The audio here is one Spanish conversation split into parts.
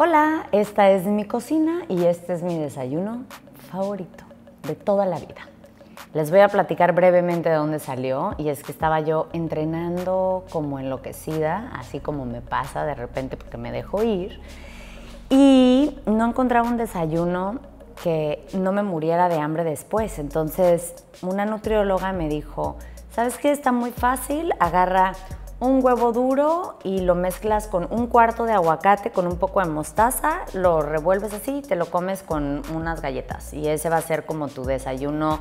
Hola, esta es mi cocina y este es mi desayuno favorito de toda la vida. Les voy a platicar brevemente de dónde salió y es que estaba yo entrenando como enloquecida, así como me pasa de repente porque me dejo ir y no encontraba un desayuno que no me muriera de hambre después. Entonces una nutrióloga me dijo, ¿sabes qué? Está muy fácil, agarra un huevo duro y lo mezclas con un cuarto de aguacate con un poco de mostaza, lo revuelves así y te lo comes con unas galletas. Y ese va a ser como tu desayuno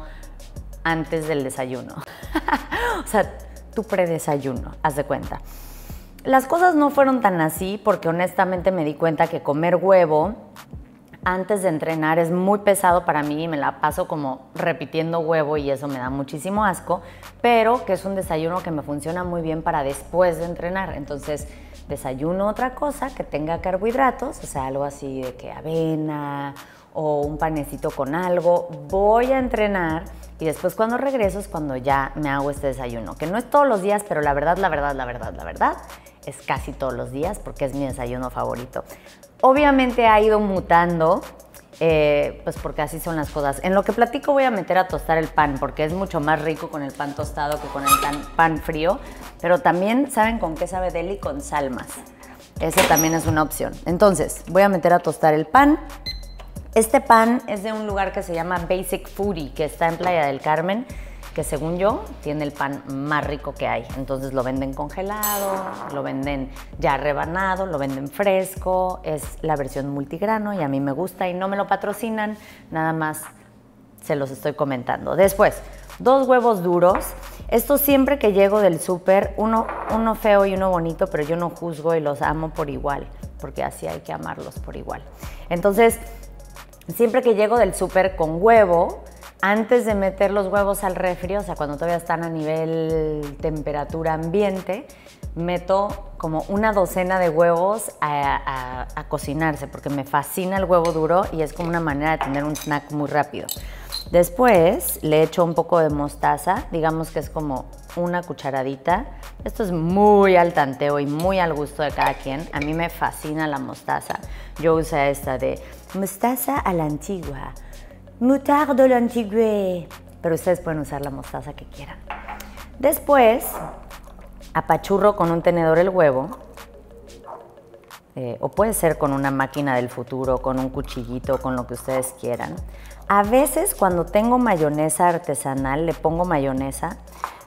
antes del desayuno. o sea, tu predesayuno, haz de cuenta. Las cosas no fueron tan así porque honestamente me di cuenta que comer huevo antes de entrenar es muy pesado para mí y me la paso como repitiendo huevo y eso me da muchísimo asco, pero que es un desayuno que me funciona muy bien para después de entrenar. Entonces, desayuno otra cosa que tenga carbohidratos, o sea, algo así de que avena o un panecito con algo. Voy a entrenar y después cuando regreso es cuando ya me hago este desayuno, que no es todos los días, pero la verdad, la verdad, la verdad, la verdad, es casi todos los días porque es mi desayuno favorito. Obviamente ha ido mutando, eh, pues porque así son las cosas. En lo que platico voy a meter a tostar el pan porque es mucho más rico con el pan tostado que con el pan, frío, pero también saben con qué sabe deli con salmas. Ese también es una opción. Entonces, voy a meter a tostar el pan. Este pan es de un lugar que se llama Basic Foodie, que está en Playa del Carmen que según yo tiene el pan más rico que hay. Entonces lo venden congelado, lo venden ya rebanado, lo venden fresco, es la versión multigrano y a mí me gusta y no me lo patrocinan, nada más se los estoy comentando. Después, dos huevos duros. Esto siempre que llego del súper, uno, uno feo y uno bonito, pero yo no juzgo y los amo por igual, porque así hay que amarlos por igual. Entonces, siempre que llego del súper con huevo, antes de meter los huevos al refri, o sea, cuando todavía están a nivel temperatura ambiente, meto como una docena de huevos a, cocinarse, porque me fascina el huevo duro y es como una manera de tener un snack muy rápido. Después le echo un poco de mostaza, digamos que es como una cucharadita. Esto es muy al tanteo y muy al gusto de cada quien. A mí me fascina la mostaza. Yo uso esta de mostaza a la antigua Mutardo l'antigue. Pero ustedes pueden usar la mostaza que quieran. Después, apachurro con un tenedor el huevo. Eh, o puede ser con una máquina del futuro, con un cuchillito, con lo que ustedes quieran. A veces cuando tengo mayonesa artesanal le pongo mayonesa,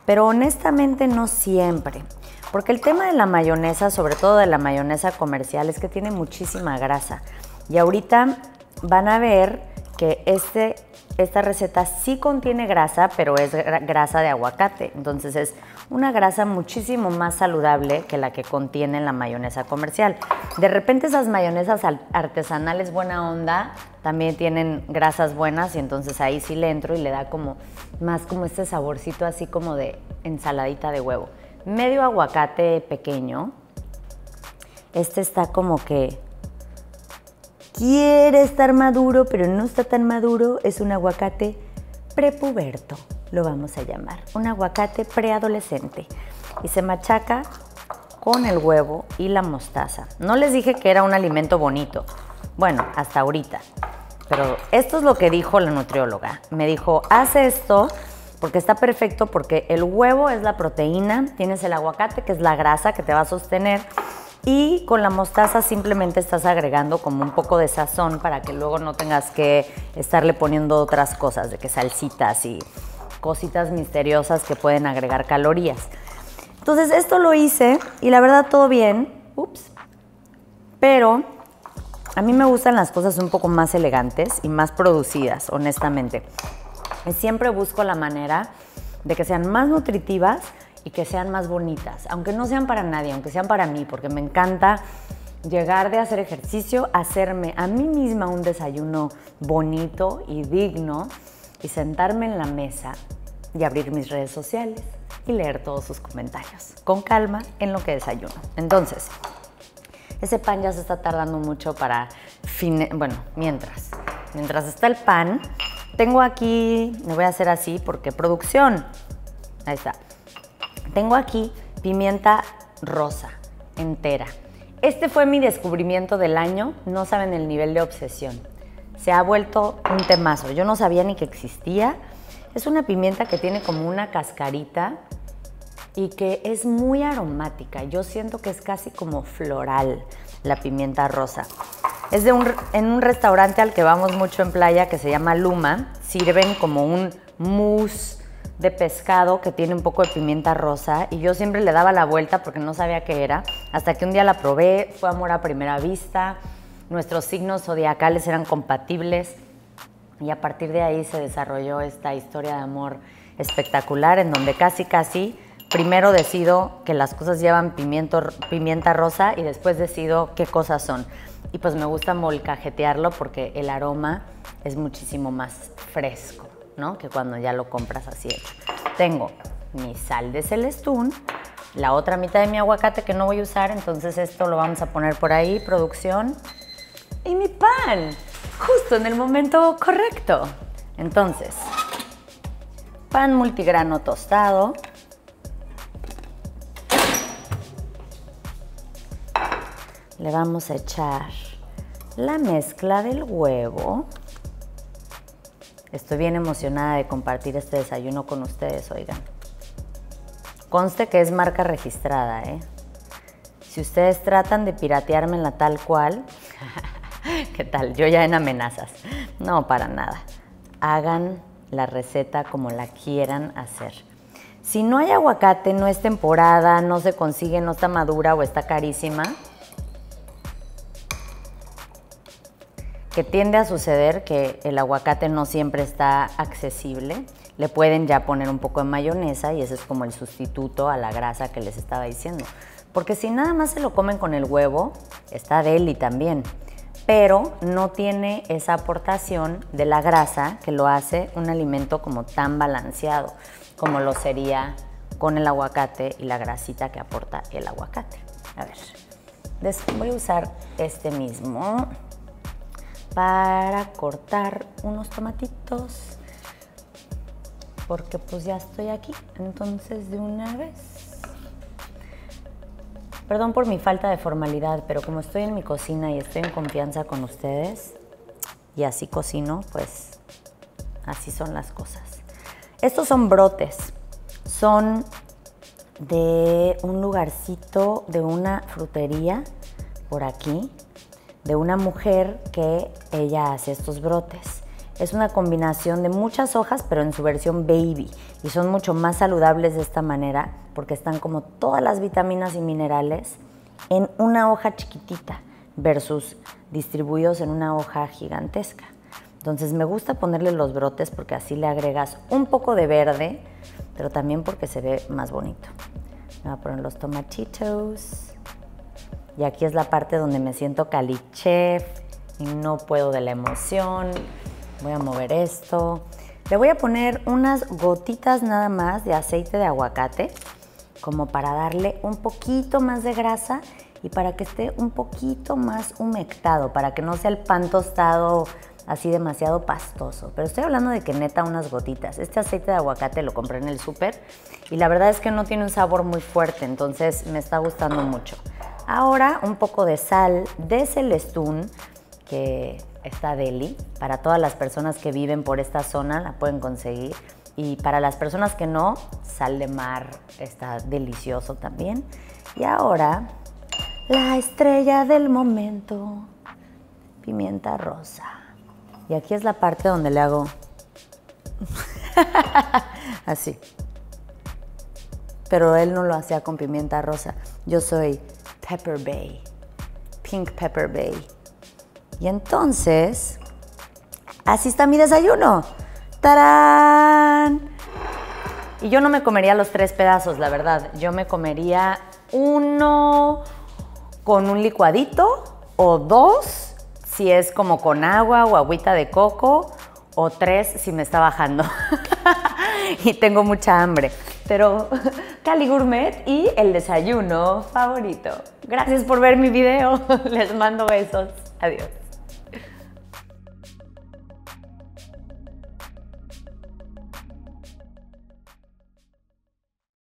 pero honestamente no siempre. Porque el tema de la mayonesa, sobre todo de la mayonesa comercial, es que tiene muchísima grasa. Y ahorita van a ver que este, esta receta sí contiene grasa, pero es grasa de aguacate. Entonces es una grasa muchísimo más saludable que la que contiene la mayonesa comercial. De repente esas mayonesas artesanales buena onda también tienen grasas buenas y entonces ahí sí le entro y le da como más como este saborcito así como de ensaladita de huevo. Medio aguacate pequeño. Este está como que quiere estar maduro, pero no está tan maduro, es un aguacate prepuberto, lo vamos a llamar. Un aguacate preadolescente. Y se machaca con el huevo y la mostaza. No les dije que era un alimento bonito. Bueno, hasta ahorita. Pero esto es lo que dijo la nutrióloga. Me dijo, haz esto porque está perfecto porque el huevo es la proteína, tienes el aguacate que es la grasa que te va a sostener y con la mostaza simplemente estás agregando como un poco de sazón para que luego no tengas que estarle poniendo otras cosas, de que salsitas y cositas misteriosas que pueden agregar calorías. Entonces esto lo hice y la verdad todo bien, ups, pero a mí me gustan las cosas un poco más elegantes y más producidas, honestamente. Siempre busco la manera de que sean más nutritivas y que sean más bonitas, aunque no sean para nadie, aunque sean para mí, porque me encanta llegar de hacer ejercicio, hacerme a mí misma un desayuno bonito y digno y sentarme en la mesa y abrir mis redes sociales y leer todos sus comentarios con calma en lo que desayuno. Entonces, ese pan ya se está tardando mucho para, bueno, mientras, mientras está el pan, tengo aquí, me voy a hacer así porque producción, ahí está Tengo aquí pimienta rosa, entera. Este fue mi descubrimiento del año, no saben el nivel de obsesión. Se ha vuelto un temazo, yo no sabía ni que existía. Es una pimienta que tiene como una cascarita y que es muy aromática. Yo siento que es casi como floral la pimienta rosa. Es de un, en un restaurante al que vamos mucho en playa que se llama Luma. Sirven como un mousse de pescado que tiene un poco de pimienta rosa y yo siempre le daba la vuelta porque no sabía qué era, hasta que un día la probé, fue amor a primera vista, nuestros signos zodiacales eran compatibles y a partir de ahí se desarrolló esta historia de amor espectacular en donde casi casi primero decido que las cosas llevan pimienta rosa y después decido qué cosas son. Y pues me gusta molcajetearlo porque el aroma es muchísimo más fresco, ¿no? Que cuando ya lo compras así Tengo mi sal de celestún, la otra mitad de mi aguacate que no voy a usar, entonces esto lo vamos a poner por ahí, producción. Y mi pan, justo en el momento correcto. Entonces, pan multigrano tostado, le vamos a echar la mezcla del huevo. Estoy bien emocionada de compartir este desayuno con ustedes, oigan. Conste que es marca registrada, ¿eh? Si ustedes tratan de piratearme en la tal cual, ¿qué tal? Yo ya en amenazas. No, para nada. Hagan la receta como la quieran hacer. Si no hay aguacate, no es temporada, no se consigue, no está madura o está carísima, que tiende a suceder que el aguacate no siempre está accesible. Le pueden ya poner un poco de mayonesa y ese es como el sustituto a la grasa que les estaba diciendo. Porque si nada más se lo comen con el huevo, está deli también. Pero no tiene esa aportación de la grasa que lo hace un alimento como tan balanceado como lo sería con el aguacate y la grasita que aporta el aguacate. A ver, voy a usar este mismo para cortar unos tomatitos porque pues ya estoy aquí. Entonces de una vez. Perdón por mi falta de formalidad pero como estoy en mi cocina y estoy en confianza con ustedes y así cocino pues así son las cosas. Estos son brotes. Son de un lugarcito de una frutería por aquí de una mujer que ella hace estos brotes. Es una combinación de muchas hojas, pero en su versión baby. Y son mucho más saludables de esta manera porque están como todas las vitaminas y minerales en una hoja chiquitita versus distribuidos en una hoja gigantesca. Entonces me gusta ponerle los brotes porque así le agregas un poco de verde, pero también porque se ve más bonito. Me voy a poner los tomatitos. Y aquí es la parte donde me siento calichef no puedo de la emoción. Voy a mover esto. Le voy a poner unas gotitas nada más de aceite de aguacate, como para darle un poquito más de grasa y para que esté un poquito más humectado, para que no sea el pan tostado así demasiado pastoso. Pero estoy hablando de que neta unas gotitas. Este aceite de aguacate lo compré en el súper y la verdad es que no tiene un sabor muy fuerte, entonces me está gustando mucho. Ahora un poco de sal de Celestún, que está deli. Para todas las personas que viven por esta zona la pueden conseguir. Y para las personas que no, sal de mar está delicioso también. Y ahora, la estrella del momento, pimienta rosa. Y aquí es la parte donde le hago así. Pero él no lo hacía con pimienta rosa. Yo soy Pepper Bay, Pink Pepper Bay. Y entonces, así está mi desayuno. ¡Tarán! Y yo no me comería los tres pedazos, la verdad. Yo me comería uno con un licuadito o dos si es como con agua o agüita de coco o tres si me está bajando y tengo mucha hambre pero Cali Gourmet y el desayuno favorito. Gracias por ver mi video. Les mando besos. Adiós.